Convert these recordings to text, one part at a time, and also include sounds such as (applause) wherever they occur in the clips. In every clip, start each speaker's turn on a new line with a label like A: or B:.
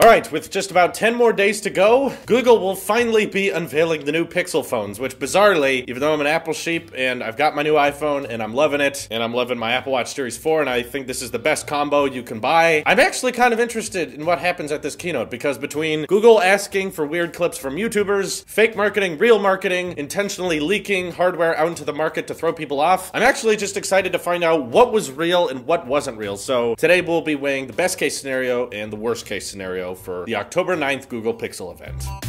A: Alright, with just about 10 more days to go, Google will finally be unveiling the new Pixel phones, which bizarrely, even though I'm an Apple sheep and I've got my new iPhone and I'm loving it, and I'm loving my Apple Watch Series 4 and I think this is the best combo you can buy, I'm actually kind of interested in what happens at this keynote because between Google asking for weird clips from YouTubers, fake marketing, real marketing, intentionally leaking hardware out into the market to throw people off, I'm actually just excited to find out what was real and what wasn't real. So today we'll be weighing the best case scenario and the worst case scenario for the October 9th Google Pixel event.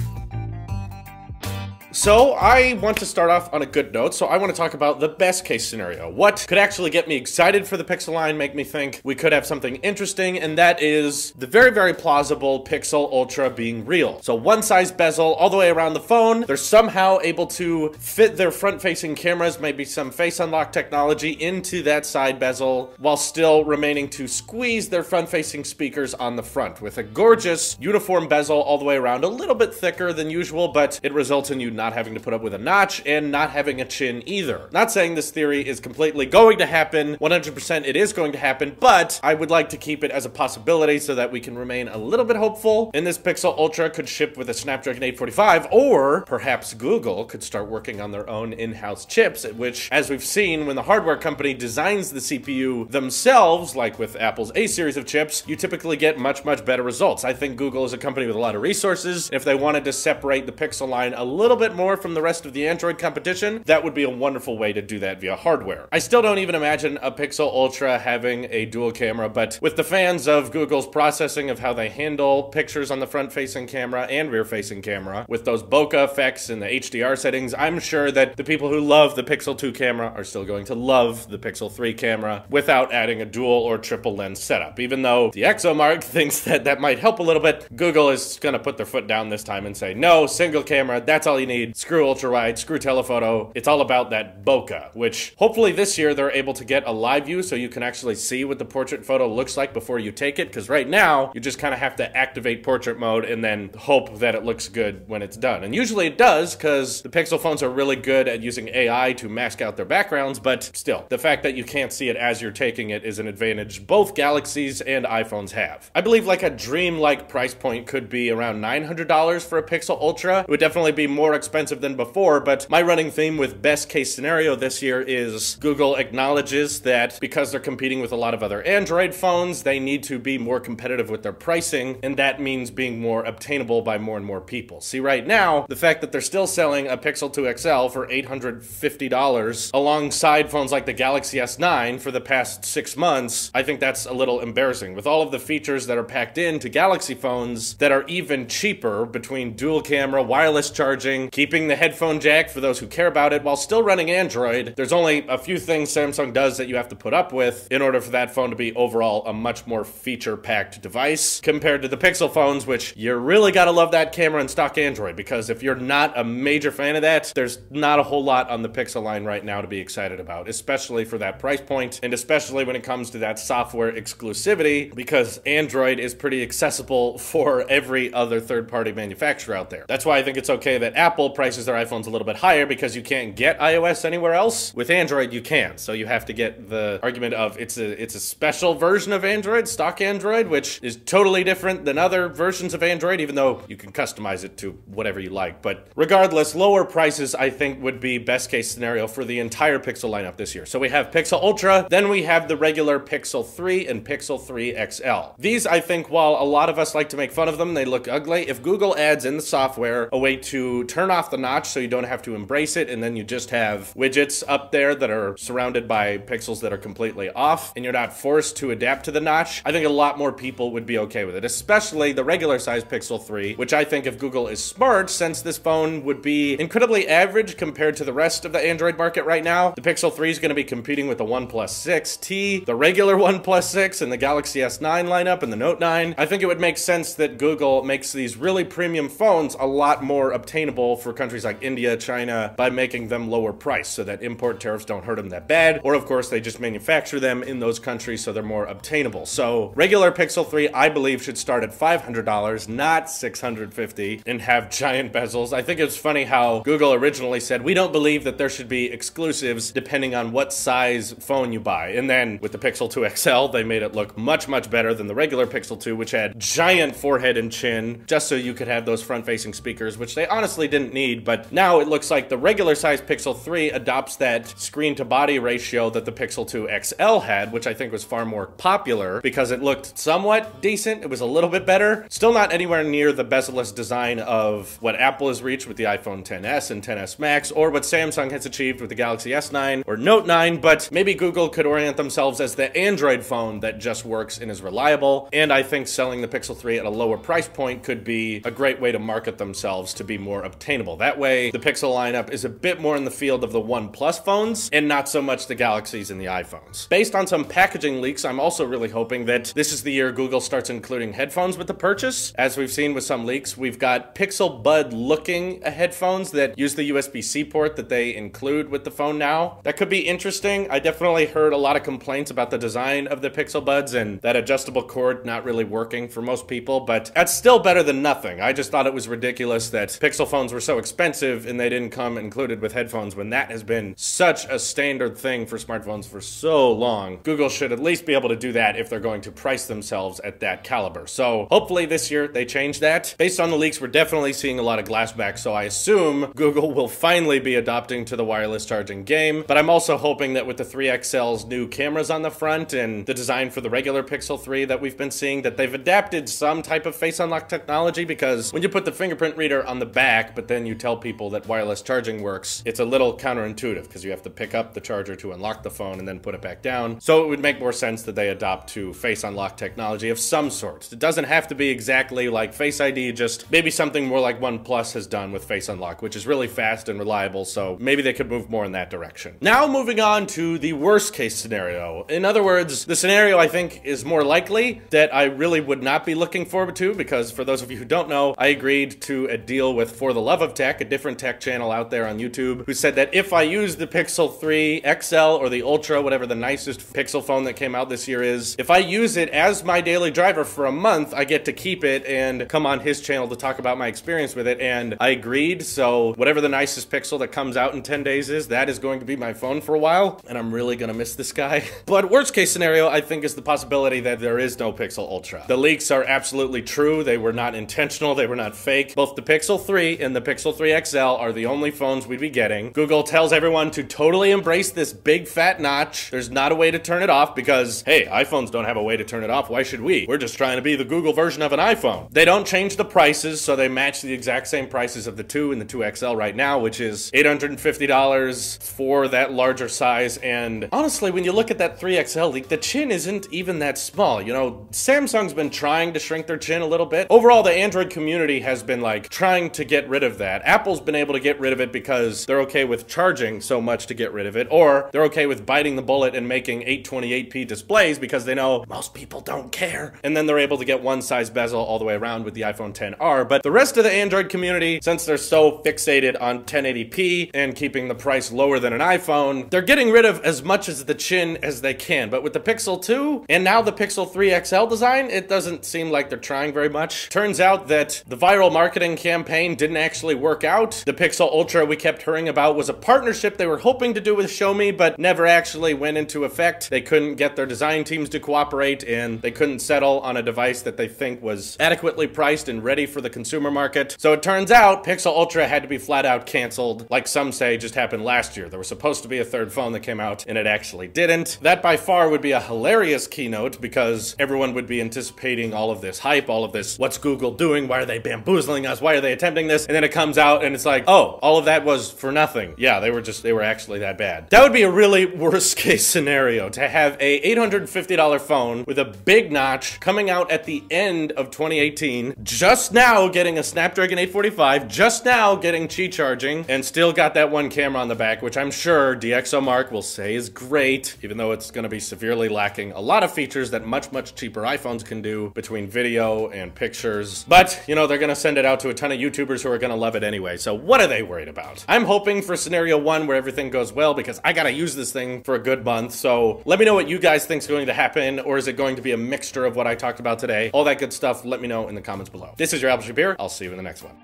A: So I want to start off on a good note, so I want to talk about the best case scenario. What could actually get me excited for the Pixel line, make me think we could have something interesting, and that is the very, very plausible Pixel Ultra being real. So one size bezel all the way around the phone, they're somehow able to fit their front-facing cameras, maybe some face unlock technology into that side bezel, while still remaining to squeeze their front-facing speakers on the front with a gorgeous uniform bezel all the way around, a little bit thicker than usual, but it results in you not having to put up with a notch and not having a chin either. Not saying this theory is completely going to happen, 100% it is going to happen, but I would like to keep it as a possibility so that we can remain a little bit hopeful. And this Pixel Ultra could ship with a Snapdragon 845, or perhaps Google could start working on their own in-house chips, which, as we've seen, when the hardware company designs the CPU themselves, like with Apple's A series of chips, you typically get much, much better results. I think Google is a company with a lot of resources. If they wanted to separate the Pixel line a little bit bit more from the rest of the Android competition, that would be a wonderful way to do that via hardware. I still don't even imagine a Pixel Ultra having a dual camera, but with the fans of Google's processing of how they handle pictures on the front-facing camera and rear-facing camera, with those bokeh effects and the HDR settings, I'm sure that the people who love the Pixel 2 camera are still going to love the Pixel 3 camera without adding a dual or triple lens setup. Even though the DxOMark (laughs) thinks that that might help a little bit, Google is going to put their foot down this time and say, no, single camera, that's all you need screw ultra wide, screw telephoto. It's all about that bokeh, which hopefully this year they're able to get a live view so you can actually see what the portrait photo looks like before you take it. Because right now, you just kind of have to activate portrait mode and then hope that it looks good when it's done. And usually it does because the Pixel phones are really good at using AI to mask out their backgrounds, but still, the fact that you can't see it as you're taking it is an advantage both Galaxies and iPhones have. I believe like a dream-like price point could be around $900 for a Pixel Ultra. It would definitely be more expensive expensive than before, but my running theme with best case scenario this year is Google acknowledges that because they're competing with a lot of other Android phones, they need to be more competitive with their pricing, and that means being more obtainable by more and more people. See, right now, the fact that they're still selling a Pixel 2 XL for $850 alongside phones like the Galaxy S9 for the past six months, I think that's a little embarrassing. With all of the features that are packed into Galaxy phones that are even cheaper between dual camera, wireless charging, keeping the headphone jack for those who care about it while still running Android. There's only a few things Samsung does that you have to put up with in order for that phone to be overall a much more feature-packed device compared to the Pixel phones, which you really gotta love that camera in stock Android because if you're not a major fan of that, there's not a whole lot on the Pixel line right now to be excited about, especially for that price point and especially when it comes to that software exclusivity because Android is pretty accessible (laughs) for every other third-party manufacturer out there. That's why I think it's okay that Apple Apple prices their iPhones a little bit higher because you can't get iOS anywhere else. With Android, you can. So you have to get the argument of it's a it's a special version of Android, stock Android, which is totally different than other versions of Android, even though you can customize it to whatever you like. But regardless, lower prices I think would be best case scenario for the entire Pixel lineup this year. So we have Pixel Ultra, then we have the regular Pixel 3 and Pixel 3 XL. These I think while a lot of us like to make fun of them, they look ugly. If Google adds in the software a way to turn off off the notch so you don't have to embrace it, and then you just have widgets up there that are surrounded by pixels that are completely off, and you're not forced to adapt to the notch, I think a lot more people would be okay with it, especially the regular size Pixel 3, which I think if Google is smart, since this phone would be incredibly average compared to the rest of the Android market right now, the Pixel 3 is going to be competing with the OnePlus 6T, the regular (laughs) OnePlus 6, and the Galaxy S9 lineup, and the Note 9. I think it would make sense that Google makes these really premium phones a lot more obtainable for for countries like India, China, by making them lower price so that import tariffs don't hurt them that bad. Or of course, they just manufacture them in those countries so they're more obtainable. So regular Pixel 3, I believe, should start at $500, not $650, and have giant bezels. I think it's funny how Google originally said, we don't believe that there should be exclusives depending on what size phone you buy. And then with the Pixel 2 XL, they made it look much, much better than the regular Pixel 2, which had giant forehead and chin, just so you could have those front-facing speakers, which they honestly didn't need. But now it looks like the regular size Pixel 3 adopts that screen-to-body ratio that the Pixel 2 XL had, which I think was far more popular because it looked somewhat decent. It was a little bit better. Still not anywhere near the bezel-less design of what Apple has reached with the iPhone 10s and 10s Max, or what Samsung has achieved with the Galaxy S9 or Note 9, but maybe Google could orient themselves as the Android phone that just works and is reliable. And I think selling the Pixel 3 at a lower price point could be a great way to market themselves to be more obtainable. That way, the Pixel lineup is a bit more in the field of the OnePlus phones and not so much the Galaxies and the iPhones. Based on some packaging leaks, I'm also really hoping that this is the year Google starts including headphones with the purchase. As we've seen with some leaks, we've got Pixel Bud looking headphones that use the USB-C port that they include with the phone now. That could be interesting. I definitely heard a lot of complaints about the design of the Pixel Buds and that adjustable cord not really working for most people, but that's still better than nothing. I just thought it was ridiculous that Pixel phones were so expensive and they didn't come included with headphones when that has been such a standard thing for smartphones for so long. Google should at least be able to do that if they're going to price themselves at that caliber. So hopefully this year they change that. Based on the leaks, we're definitely seeing a lot of glassback, so I assume Google will finally be adopting to the wireless charging game. But I'm also hoping that with the 3XL's new cameras on the front and the design for the regular Pixel 3 that we've been seeing, that they've adapted some type of face unlock technology because when you put the fingerprint reader on the back, but then you tell people that wireless charging works, it's a little counterintuitive because you have to pick up the charger to unlock the phone and then put it back down. So it would make more sense that they adopt to face unlock technology of some sort. It doesn't have to be exactly like Face ID, just maybe something more like OnePlus has done with Face Unlock, which is really fast and reliable, so maybe they could move more in that direction. Now moving on to the worst case scenario. In other words, the scenario I think is more likely that I really would not be looking forward to because for those of you who don't know, I agreed to a deal with For the Love of Tech, a different tech channel out there on YouTube, who said that if I use the Pixel 3 XL or the Ultra, whatever the nicest Pixel phone that came out this year is, if I use it as my daily driver for a month, I get to keep it and come on his channel to talk about my experience with it. And I agreed. So whatever the nicest Pixel that comes out in 10 days is, that is going to be my phone for a while. And I'm really gonna miss this guy. (laughs) but worst case scenario, I think is the possibility that there is no Pixel Ultra. The leaks are absolutely true. They were not intentional. They were not fake. Both the Pixel 3 and the Pixel 3 XL are the only phones we'd be getting. Google tells everyone to totally embrace this big fat notch. There's not a way to turn it off because, hey, iPhones don't have a way to turn it off. Why should we? We're just trying to be the Google version of an iPhone. They don't change the prices, so they match the exact same prices of the 2 and the 2 XL right now, which is $850 for that larger size. And honestly, when you look at that 3 XL leak, the chin isn't even that small. You know, Samsung's been trying to shrink their chin a little bit. Overall, the Android community has been like trying to get rid of that. Apple's been able to get rid of it because they're okay with charging so much to get rid of it, or they're okay with biting the bullet and making 828p displays because they know most people don't care. And then they're able to get one size bezel all the way around with the iPhone 10R. But the rest of the Android community, since they're so fixated on 1080p and keeping the price lower than an iPhone, they're getting rid of as much as the chin as they can. But with the Pixel 2 and now the Pixel 3 XL design, it doesn't seem like they're trying very much. Turns out that the viral marketing campaign didn't actually work out. The Pixel Ultra we kept hearing about was a partnership they were hoping to do with Xiaomi, but never actually went into effect. They couldn't get their design teams to cooperate and they couldn't settle on a device that they think was adequately priced and ready for the consumer market. So it turns out Pixel Ultra had to be flat out canceled, like some say just happened last year. There was supposed to be a third phone that came out and it actually didn't. That by far would be a hilarious keynote because everyone would be anticipating all of this hype, all of this, what's Google doing? Why are they bamboozling us? Why are they attempting this? And then it comes out and it's like, oh, all of that was for nothing. Yeah, they were just, they were actually that bad. That would be a really (laughs) worst case scenario to have a $850 phone with a big notch coming out at the end of 2018, just now getting a Snapdragon 845, just now getting Qi charging, and still got that one camera on the back, which I'm sure DxOMark will say is great, even though it's gonna be severely lacking a lot of features that much, much cheaper iPhones can do between video and pictures. But, you know, they're gonna send it out to a ton of YouTubers who are gonna love love it anyway, so what are they worried about? I'm hoping for scenario one where everything goes well because I gotta use this thing for a good month, so let me know what you guys think's going to happen, or is it going to be a mixture of what I talked about today? All that good stuff, let me know in the comments below. This is your Apple Beer. I'll see you in the next one.